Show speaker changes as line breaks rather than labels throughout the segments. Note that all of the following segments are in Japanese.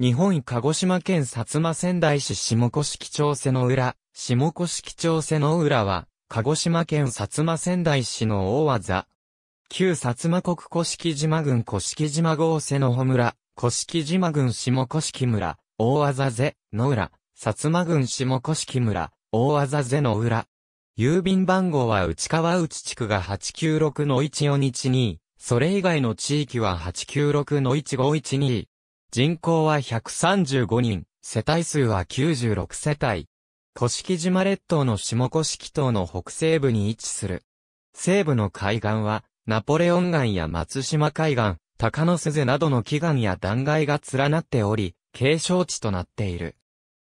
日本鹿児島県薩摩仙台市下古敷町瀬の浦、下古敷町瀬の浦は、鹿児島県薩摩仙台市の大技。旧薩摩国古敷島郡古敷島郷瀬の穂村、古敷島郡下古敷村、大技瀬の浦、薩摩郡下古敷村、大技瀬の浦。郵便番号は内川内地区が896-14日に、それ以外の地域は896-1512。人口は135人、世帯数は96世帯。古式島列島の下古式島の北西部に位置する。西部の海岸は、ナポレオン岸や松島海岸、鷹の鈴などの祈願や断崖が連なっており、景勝地となっている。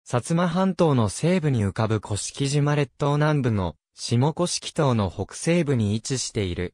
薩摩半島の西部に浮かぶ古式島列島南部の下古式島の北西部に位置している。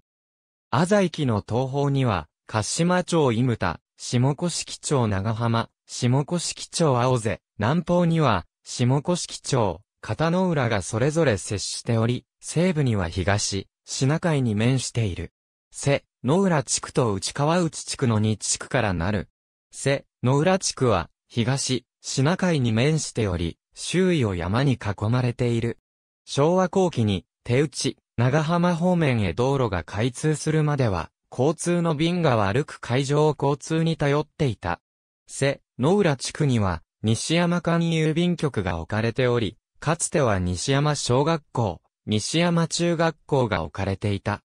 浅井木の東方には、鹿島町伊牟田、下古式町長浜、下古式町青瀬、南方には、下古式町、片野浦がそれぞれ接しており、西部には東、シナ海に面している。瀬、野浦地区と内川内地区の2地区からなる。瀬、野浦地区は、東、シナ海に面しており、周囲を山に囲まれている。昭和後期に、手打ち、長浜方面へ道路が開通するまでは、交通の便が悪く海上交通に頼っていた。瀬、野浦地区には、西山間郵便局が置かれており、かつては西山小学校、西山中学校が置かれていた。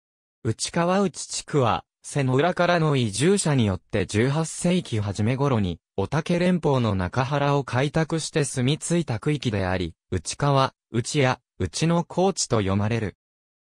内川内地区は、瀬野浦からの移住者によって18世紀初め頃に、お竹連邦の中原を開拓して住み着いた区域であり、内川、内や、内の高地と読まれる。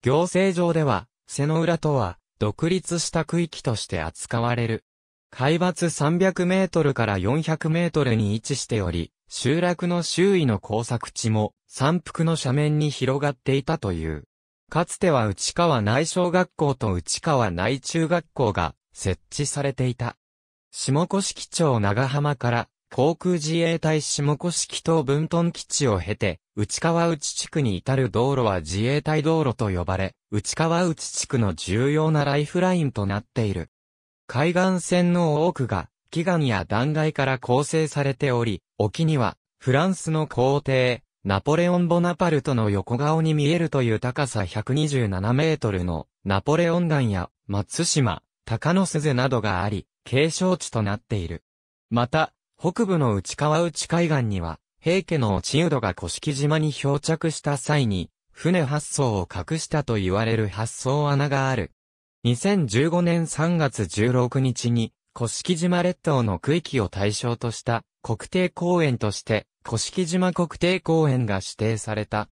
行政上では、瀬野浦とは、独立した区域として扱われる。海抜300メートルから400メートルに位置しており、集落の周囲の工作地も山腹の斜面に広がっていたという。かつては内川内小学校と内川内中学校が設置されていた。下古式町長浜から航空自衛隊下古式島分屯基地を経て、内川内地区に至る道路は自衛隊道路と呼ばれ、内川内地区の重要なライフラインとなっている。海岸線の多くが、祈願や断崖から構成されており、沖には、フランスの皇帝、ナポレオン・ボナパルトの横顔に見えるという高さ127メートルのナポレオン岩や松島、鷹の鈴などがあり、景勝地となっている。また、北部の内川内海岸には、平家の落湯が古式島に漂着した際に、船発送を隠したと言われる発送穴がある。2015年3月16日に、古式島列島の区域を対象とした国定公園として、古式島国定公園が指定された。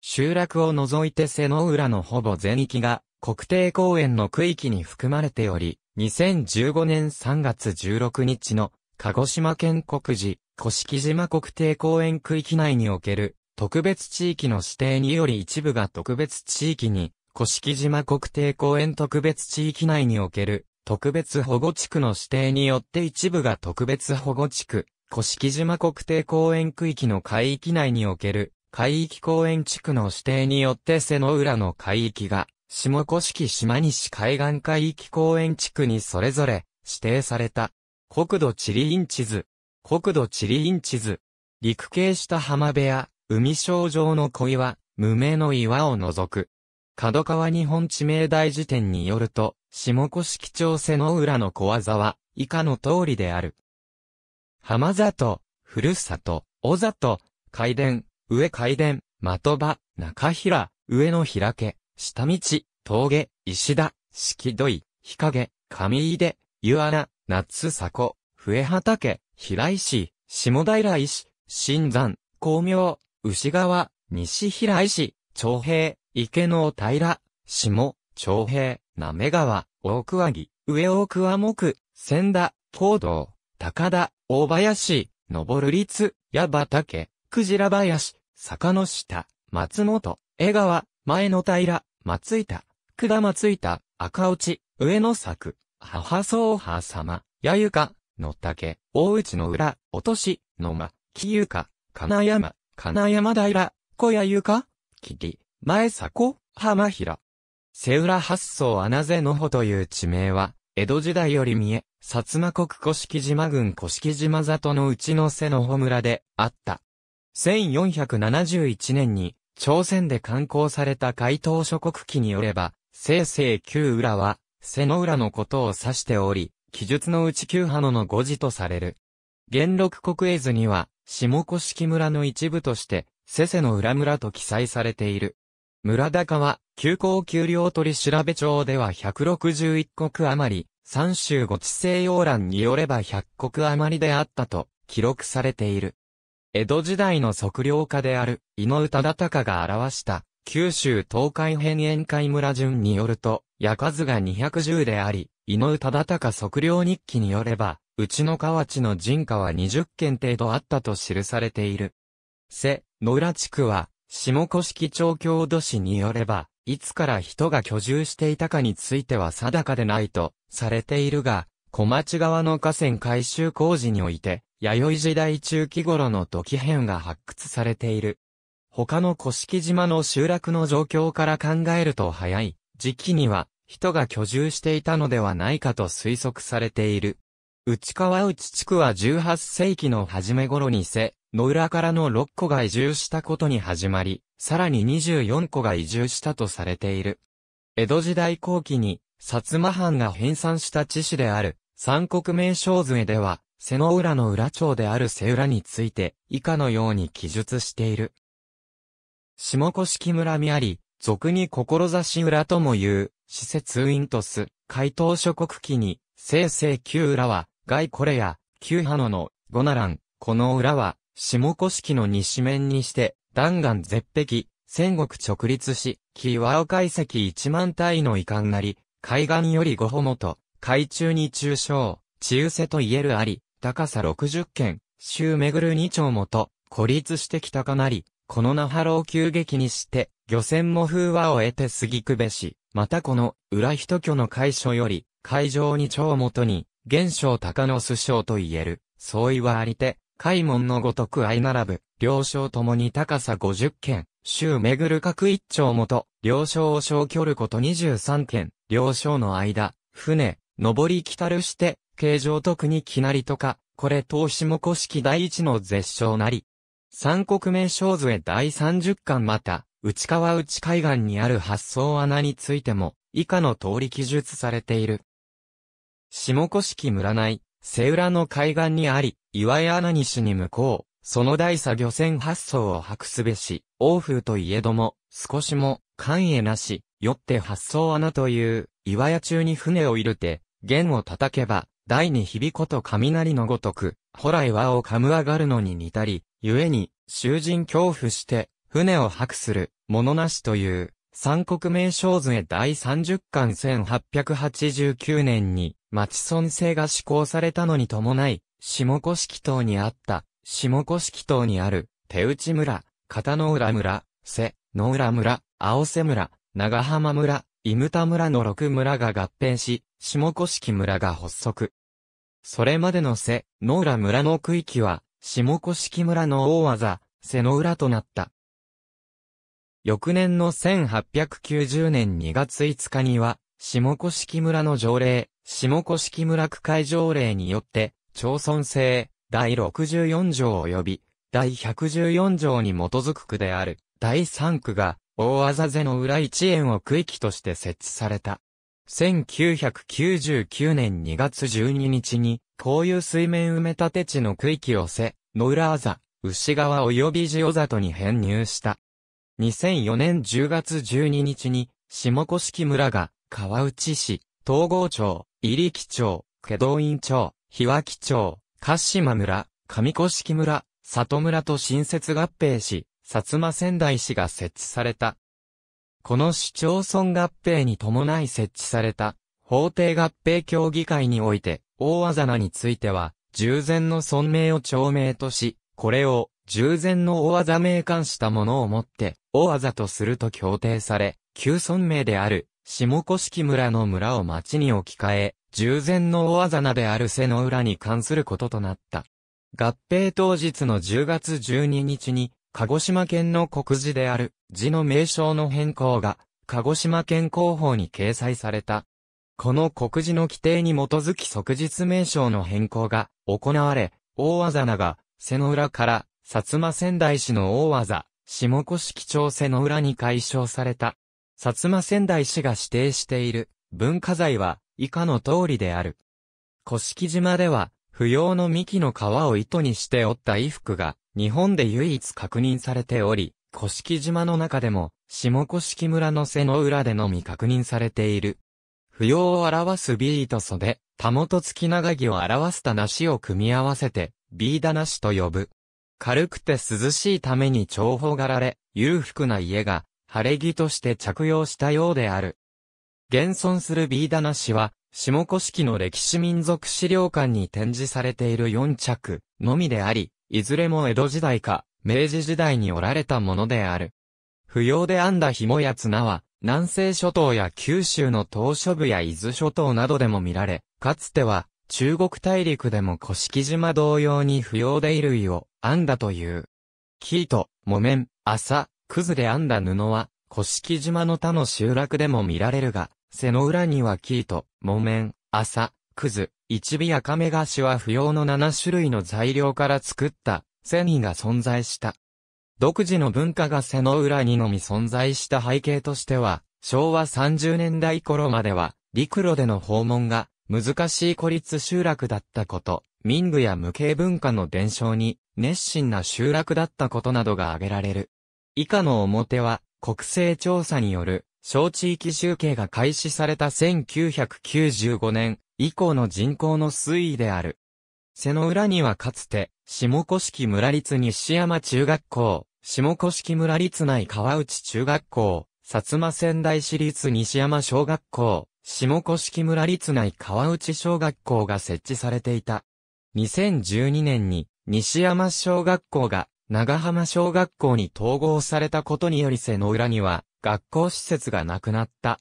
集落を除いて瀬の浦のほぼ全域が国定公園の区域に含まれており、2015年3月16日の鹿児島県国寺、古式島国定公園区域内における特別地域の指定により一部が特別地域に、古式島国定公園特別地域内における特別保護地区の指定によって一部が特別保護地区、古式島国定公園区域の海域内における海域公園地区の指定によって瀬の浦の海域が下古式島西海岸海域公園地区にそれぞれ指定された。国土地理院地図。国土地理院地図。陸形した浜辺や、海小上の小岩、無名の岩を除く。角川日本地名大辞典によると、下古式町瀬の浦の小技は、以下の通りである。浜里、ふるさと、小里、海伝、上海伝、的場、中平、上の平家、下道、峠、石田、式土井、日陰、上井出、湯穴、夏迫、笛畑、平石、下平石、新山、光明、牛川、西平石、長平、池の平、下、長平、なめ川、大桑木、上大桑木、千田、高道、高田、大林、登立、矢畑、クジラ林、坂の下、松本、江川、前の平、松板、下松板、赤落ち、上の作、母総母様、やゆか、の竹、大内の裏、落とし、の間、木ゆか、金山、金山平、小屋ゆか、木々、前迫、浜平。瀬浦八層穴瀬の穂という地名は、江戸時代より見え、薩摩国古式島郡古式島里のうちの瀬の穂村であった。1471年に、朝鮮で刊行された海東諸国記によれば、生成旧浦は、瀬の浦のことを指しており、記述のうち旧派野の語字とされる。元禄国絵図には、下古式村の一部として、瀬瀬の浦村と記載されている。村高は、旧高級領取調べ帳では161国余り、三州五知西洋欄によれば100国余りであったと記録されている。江戸時代の測量家である、伊能忠敬が表した九州東海編宴会村順によると、矢数が210であり、伊能忠敬測量日記によれば、うちの河内の人家は20件程度あったと記されている。瀬、野浦地区は、下古式町郷土市によれば、いつから人が居住していたかについては定かでないとされているが、小町川の河川改修工事において、弥生時代中期頃の土器片が発掘されている。他の古式島の集落の状況から考えると早い時期には人が居住していたのではないかと推測されている。内川内地区は18世紀の初め頃に瀬、野浦からの6個が移住したことに始まり、さらに24個が移住したとされている。江戸時代後期に、薩摩藩が編纂した知史である、三国名称図では、瀬野浦の裏町である瀬浦について、以下のように記述している。下古式村にあり、俗に志浦とも言う、施設ウィントス、海東諸国記に、生成旧浦は、外これや、旧派野の、五奈蘭、この浦は、下古式の西面にして、弾丸絶壁、戦国直立し、木岩尾海石一万体の遺憾なり、海岸より五歩元、海中に中小、中瀬と言えるあり、高さ60軒、周巡る二丁元、孤立してきたかなり、この那覇老急激にして、漁船も風和を得て過ぎくべし、またこの、裏一挙の海所より、海上に超元に、現象高野巣省と言える、相違はありて、海門のごとく相並ぶ、両省ともに高さ50軒、周巡る各一丁元、両省を小距離こと23軒、両省の間、船、上り来たるして、形状特にきなりとか、これ東下古式第一の絶唱なり、三国名称図へ第30巻また、内川内海岸にある発想穴についても、以下の通り記述されている。下古式村内、瀬浦の海岸にあり、岩屋穴西に向こう、その大作漁船発想を白すべし、欧風といえども、少しも、関へなし、よって発想穴という、岩屋中に船を入れて、弦を叩けば、大に響こと雷のごとく、ほら岩を噛む上がるのに似たり、故に、囚人恐怖して、船を白する、ものなしという、三国名称図へ第30巻1889年に、町村制が施行されたのに伴い、下古式島にあった、下古式島にある、手内村、片野浦村、瀬、野浦村、青瀬村、長浜村、伊牟田村の六村が合併し、下古式村が発足。それまでの瀬、野浦村の区域は、下古式村の大技、瀬の浦となった。翌年の1890年2月5日には、下古式村の条例、下古式村区会条例によって、町村制、第64条及び、第114条に基づく区である、第3区が、大あざぜの裏一円を区域として設置された。1999年2月12日に、こういう水面埋め立て地の区域を瀬、野浦あざ、牛川及び塩里に編入した。2004年10月12日に、下古式村が、川内市、東郷町、入木町、祁答院町、日脇町、鹿島村、上古式村、里村と新設合併し、薩摩仙台市が設置された。この市町村合併に伴い設置された、法定合併協議会において、大あざなについては、従前の村名を町名とし、これを、従前の大あざ名冠したものをもって、大あざとすると協定され、旧村名である、下古式村の村を町に置き換え、従前の大あざなである瀬の浦に関することとなった。合併当日の10月12日に、鹿児島県の国字である字の名称の変更が、鹿児島県広報に掲載された。この告示の規定に基づき即日名称の変更が行われ、大技名が、瀬の浦から、薩摩仙台市の大技、下越基町瀬の浦に解消された。薩摩仙台市が指定している文化財は以下の通りである。古式島では、不要の幹の皮を糸にして折った衣服が日本で唯一確認されており、古式島の中でも下古式村の背の裏でのみ確認されている。不要を表すビーと袖、たもと付き長着を表すたなしを組み合わせて、ビーダなしと呼ぶ。軽くて涼しいために重宝がられ、裕福な家が、晴れ着として着用したようである。現存するビーダナシは、下古式の歴史民族資料館に展示されている4着のみであり、いずれも江戸時代か、明治時代に折られたものである。不要で編んだ紐や綱は、南西諸島や九州の島諸部や伊豆諸島などでも見られ、かつては、中国大陸でも古式島同様に不要で衣類を編んだという。生糸、木綿、麻、くずで編んだ布は、古式島の他の集落でも見られるが、背の裏には生糸、木綿、麻、くず、一尾や亀菓子は不要の7種類の材料から作った繊維が存在した。独自の文化が背の裏にのみ存在した背景としては、昭和30年代頃までは、陸路での訪問が難しい孤立集落だったこと、民具や無形文化の伝承に熱心な集落だったことなどが挙げられる。以下の表は、国勢調査による、小地域集計が開始された1995年以降の人口の推移である。背の裏にはかつて、下古村立西山中学校、下古村立内川内中学校、薩摩仙台市立西山小学校、下古村立内川内小学校が設置されていた。2012年に西山小学校が長浜小学校に統合されたことにより背の裏には学校施設がなくなった。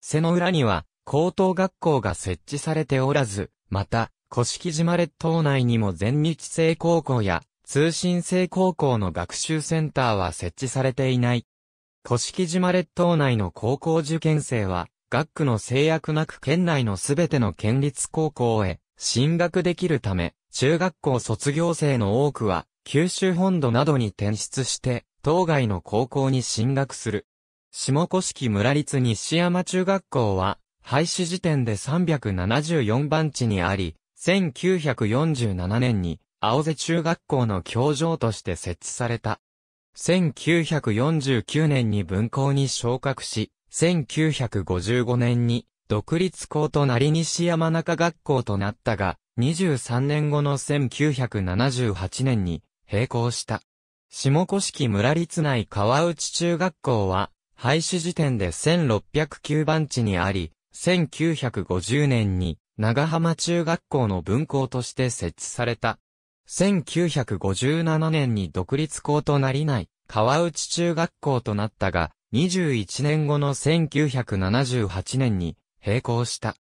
背の裏には高等学校が設置されておらず、また、古式島列島内にも全日制高校や通信制高校の学習センターは設置されていない。古式島列島内の高校受験生は、学区の制約なく県内のすべての県立高校へ進学できるため、中学校卒業生の多くは、九州本土などに転出して、当該の高校に進学する。下古式村立西山中学校は、廃止時点で374番地にあり、1947年に、青瀬中学校の教場として設置された。1949年に分校に昇格し、1955年に独立校となり西山中学校となったが、23年後の1978年に閉校した。下古式村立内川内中学校は、廃止時点で1609番地にあり、1950年に長浜中学校の分校として設置された。1957年に独立校となりない川内中学校となったが、21年後の1978年に閉校した。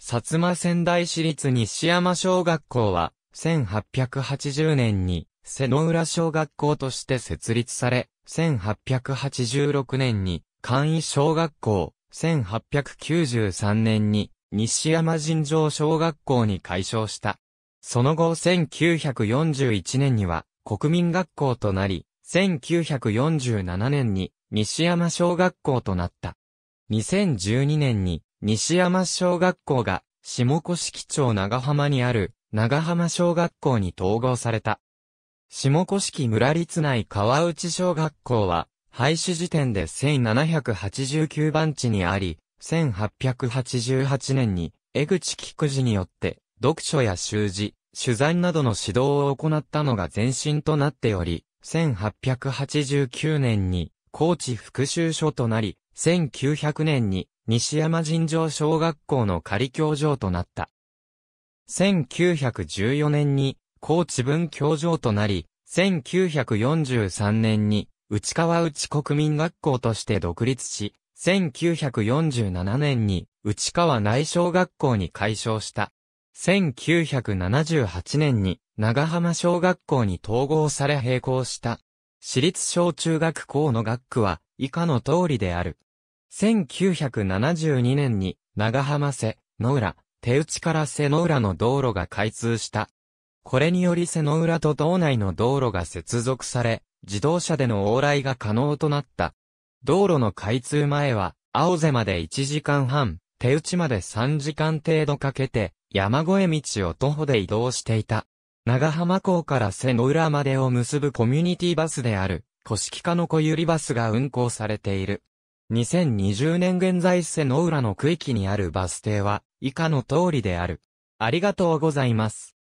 薩摩仙台市立西山小学校は、1880年に瀬野浦小学校として設立され、1886年に簡易小学校、1893年に西山尋常小学校に改称した。その後1941年には国民学校となり、1947年に西山小学校となった。2012年に西山小学校が下古式町長浜にある長浜小学校に統合された。下古式村立内川内小学校は廃止時点で1789番地にあり、1888年に江口菊池によって読書や習字、取材などの指導を行ったのが前身となっており、1889年に高知復習所となり、1900年に西山尋常小学校の仮教場となった。1914年に高知文教場となり、1943年に内川内国民学校として独立し、1947年に内川内小学校に改称した。1978年に長浜小学校に統合され並行した。私立小中学校の学区は以下の通りである。1972年に長浜瀬、野浦、手打ちから瀬野浦の道路が開通した。これにより瀬野浦と道内の道路が接続され、自動車での往来が可能となった。道路の開通前は、青瀬まで1時間半、手打ちまで3時間程度かけて、山越え道を徒歩で移動していた。長浜港から瀬野浦までを結ぶコミュニティバスである、古式化の小百合バスが運行されている。2020年現在瀬野浦の区域にあるバス停は、以下の通りである。ありがとうございます。